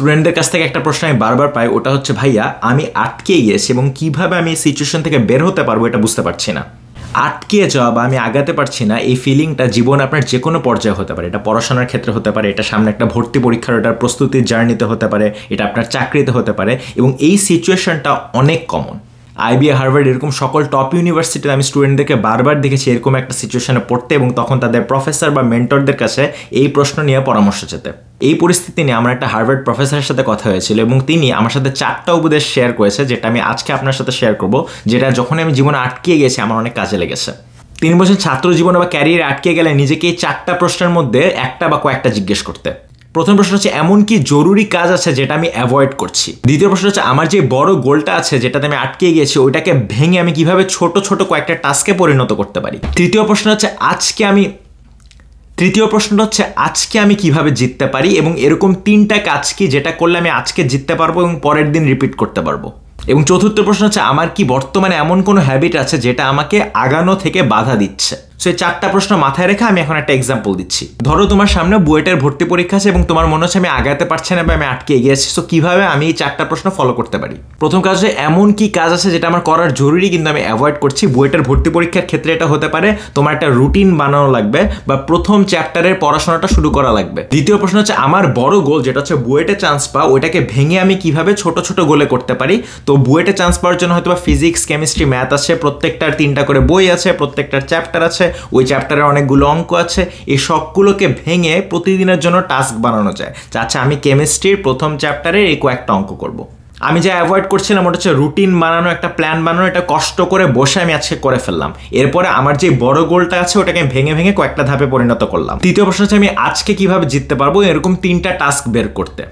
স্টুডেন্টদের কাছ থেকে একটা প্রশ্ন আমি বারবার পাই, ওটা হচ্ছে, ভাইয়া, আমি আটকে গিয়েছি এবং কীভাবে আমি এই সিচুয়েশন থেকে বের হতে পারব এটা বুঝতে পারছি না। আটকে যাওয়া বা আমি আগাতে পারছি না, এই ফিলিংটা জীবন আপনার যে কোনো পর্যায়ে হতে পারে। এটা পড়াশোনার ক্ষেত্রে হতে পারে, এটা সামনে একটা ভর্তি পরীক্ষার, এটার প্রস্তুতির জার্নিতে হতে পারে, এটা আপনার চাকরিতে হতে পারে এবং এই সিচুয়েশনটা অনেক কমন আইবিএ হার্ভার্ড এরকম সকল টপ ইউনিভার্সিটিতে আমি স্টুডেন্টদেরকে বারবার দেখেছি এরকম একটা সিচুয়েশনে পড়তে এবং তখন তাদের প্রফেসর বা মেন্টরদের কাছে এই প্রশ্ন নিয়ে পরামর্শ যেতে এই পরিস্থিতি নিয়ে আমার একটা হার্ভার্ড প্রফেসরের সাথে কথা হয়েছিল এবং তিনি আমার সাথে চারটা উপদেশ শেয়ার করেছে, যেটা আমি আজকে আপনার সাথে শেয়ার করব, যেটা যখন আমি জীবনে আটকে গেছি, আমার অনেক কাজে লেগেছে। তিনি বলছেন, ছাত্র জীবনে বা ক্যারিয়ারে আটকে গেলে নিজেকে এই চারটা প্রশ্নের মধ্যে একটা বা কয়েকটা জিজ্ঞেস করতে। প্রথম প্রশ্ন হচ্ছে, এমন কি জরুরি কাজ আছে যেটা আমি অ্যাভয়েড করছি? দ্বিতীয় প্রশ্ন হচ্ছে, আমার যে বড় গোলটা আছে যেটাতে আমি আটকে গিয়েছি ওইটাকে ভেঙে আমি কীভাবে ছোট ছোট কয়েকটা টাস্কে পরিণত করতে পারি? তৃতীয় প্রশ্ন হচ্ছে, আজকে আমি তৃতীয় প্রশ্নটা হচ্ছে, আজকে আমি কীভাবে জিততে পারি এবং এরকম তিনটা কাজ কি যেটা করলে আমি আজকে জিততে পারব এবং পরের দিন রিপিট করতে পারব? এবং চতুর্থ প্রশ্ন হচ্ছে, আমার কি বর্তমানে এমন কোনো হ্যাবিট আছে যেটা আমাকে আগানো থেকে বাধা দিচ্ছে? সো এই চারটা প্রশ্ন মাথায় রেখে আমি এখন একটা এক্সাম্পল দিচ্ছি। ধরো তোমার সামনে বুয়েটের ভর্তি পরীক্ষা আছে এবং তোমার মনে হচ্ছে আমি আগাতে পারছি না বা আমি আটকে এগিয়ে আছি। সো কীভাবে আমি এই চারটা প্রশ্ন ফলো করতে পারি? প্রথম কাজ হচ্ছে এমন কি কাজ আছে যেটা আমার করার জরুরি কিন্তু আমি অ্যাভয়েড করছি? বুয়েটের ভর্তি পরীক্ষার ক্ষেত্রে এটা হতে পারে তোমার একটা রুটিন বানানো লাগবে বা প্রথম চ্যাপ্টারের পড়াশোনাটা শুরু করা লাগবে। দ্বিতীয় প্রশ্ন হচ্ছে আমার বড় গোল যেটা হচ্ছে বুয়েটে চান্স পাওয়া, ওইটাকে ভেঙে আমি কীভাবে ছোট ছোট গোলে করতে পারি? তো বুয়েটে চান্স পাওয়ার জন্য হয়তো ফিজিক্স কেমিস্ট্রি ম্যাথ আছে, প্রত্যেকটার তিনটা করে বই আছে, প্রত্যেকটার চ্যাপ্টার আছে ওই চ্যাপ্টারের অনেকগুলো অঙ্ক আছে। এই সবগুলোকে ভেঙে প্রতিদিনের জন্য টাস্ক বানানো যায়। আচ্ছা আমি কেমিস্ট্রির প্রথম চ্যাপ্টারে এই কয়েকটা অঙ্ক করব। আমি যা অ্যাভয়েড করছিলাম, ওটা হচ্ছে রুটিন বানানো, একটা প্ল্যান বানানো, এটা কষ্ট করে বসে আমি আজকে করে ফেললাম। এরপরে আমার যে বড় গোলটা আছে, ওটাকে আমি ভেঙে ভেঙে কয়েকটা ধাপে পরিণত করলাম। তৃতীয় প্রশ্ন হচ্ছে, আমি আজকে কীভাবে জিততে পারব এরকম তিনটা টাস্ক বের করতে।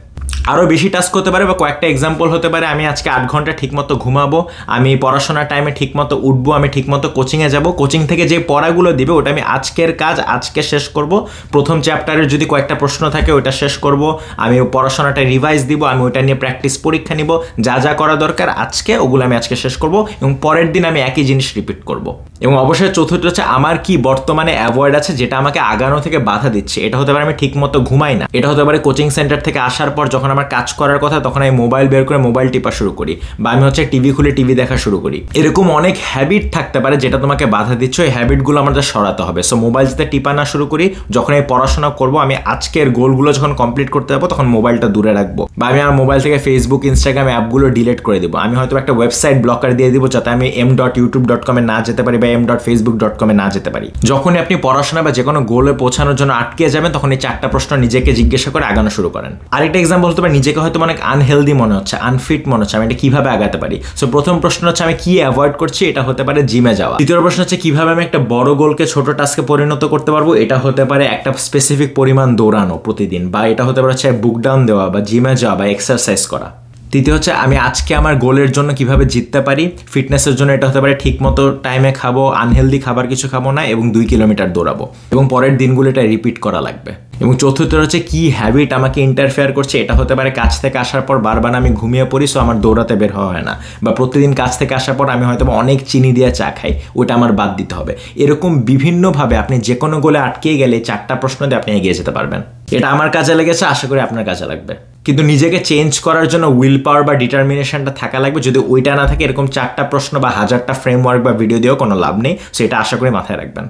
আরও বেশি টাস্ক হতে পারে বা কয়েকটা এক্সাম্পল হতে পারে, আমি আজকে আট ঘণ্টা ঠিকমতো ঘুমাবো, আমি পড়াশোনার টাইমে ঠিকমতো উঠবো, আমি ঠিকমতো কোচিংয়ে যাব কোচিং থেকে যে পড়াগুলো দিবে, ওটা আমি আজকের কাজ আজকে শেষ করব। প্রথম চ্যাপ্টারের যদি কয়েকটা প্রশ্ন থাকে ওটা শেষ করব। আমি পড়াশোনাটা রিভাইজ দিব, আমি ওটা নিয়ে প্র্যাকটিস পরীক্ষা নিব। যা যা করা দরকার, আজকে ওগুলো আমি আজকে শেষ করব এবং পরের দিন আমি একই জিনিস রিপিট করব। এবং অবশ্যই চতুর্থ হচ্ছে, আমার কি বর্তমানে অ্যাভয়েড আছে যেটা আমাকে আগানো থেকে বাধা দিচ্ছে? এটা হতে পারে আমি ঠিকমতো ঘুমাই না। এটা হতে পারে কোচিং সেন্টার থেকে আসার পর যখন আমার কাজ করার কথা, তখন আমি মোবাইল বের করে মোবাইল টিপা শুরু করি বা আমি হচ্ছে টিভি খুলে টিভি দেখা শুরু করি। এরকম অনেক হ্যাবিট থাকতে পারে যেটা তোমাকে বাধা দিচ্ছে। ওই হ্যাবিটগুলো আমাদের সরাতে হবে। সো মোবাইল যাতে টিপা না শুরু করি, যখন আমি পড়াশোনা করব, আমি আজকের গোলগুলো যখন কমপ্লিট করতে যাব, তখন মোবাইলটা দূরে রাখব। বা আমি আমার মোবাইল থেকে ফেসবুক ইনস্টাগ্রাম অ্যাপগুলো ডিলিট করে দিব। আমি হয়তো একটা ওয়েবসাইট ব্লকার দিয়ে দিব, যাতে আমি এম ডট ইউটিউব ডট কমে না যেতে পারি বা এম ডট ফেসবুক ডট কমে না যেতে পারি। যখনই আপনি পড়াশোনা বা যে কোনো গোলে পৌঁছানোর জন্য আটকে যাবেন, তখন এই চারটা প্রশ্ন নিজেকে জিজ্ঞাসা করে আগানো শুরু করেন। আরেকটা এক্সাম্পল হতে পারে নিজেকে হয়তো অনেক আনহেলদি মনে হচ্ছে আনফিট মনে হচ্ছে, আমি এটা কীভাবে আগাতে পারি? সো প্রথম প্রশ্ন হচ্ছে আমি কি অ্যাভয়েড করছি, এটা হতে পারে জিমে যাওয়া। দ্বিতীয় প্রশ্ন হচ্ছে কীভাবে আমি একটা বড় গোলকে ছোট টাস্কে পরিণত করতে পারব, এটা হতে পারে একটা স্পেসিফিক পরিমাণ দৌড়ানো প্রতিদিন, বা এটা হতে পারে হচ্ছে বুক ডাউন দেওয়া, বা জিমে যাওয়া, বা এক্সারসাইজ করা। তৃতীয় হচ্ছে, আমি আজকে আমার গোলের জন্য কীভাবে জিততে পারি, ফিটনেসের জন্য এটা হতে পারে ঠিকমতো টাইমে খাব আনহেলদি খাবার কিছু খাব না এবং দুই কিলোমিটার দৌড়াবো। এবং পরের দিনগুলো এটা রিপিট করা লাগবে। এবং চতুর্থ হচ্ছে, কি হ্যাবিট আমাকে ইন্টারফেয়ার করছে, এটা হতে পারে কাজ থেকে আসার পর বারবার আমি ঘুমিয়ে পড়ি সো আমার দৌড়াতে বের হওয়া হয় না। বা প্রতিদিন কাজ থেকে আসার পর আমি হয়তো অনেক চিনি দিয়ে চা খাই ওটা আমার বাদ দিতে হবে। এরকম বিভিন্নভাবে আপনি যে কোনো গোলে আটকে গেলে চারটা প্রশ্ন দিয়ে আপনি এগিয়ে যেতে পারবেন। এটা আমার কাজে লেগেছে, আশা করি আপনার কাজে লাগবে। কিন্তু নিজেকে চেঞ্জ করার জন্য উইল পাওয়ার বা ডিটারমিনেশনটা থাকা লাগবে। যদি ওইটা না থাকে, এরকম চারটা প্রশ্ন বা হাজারটা ফ্রেমওয়ার্ক বা ভিডিও দিয়েও কোনো লাভ নেই। সেটা আশা করি মাথায় রাখবেন।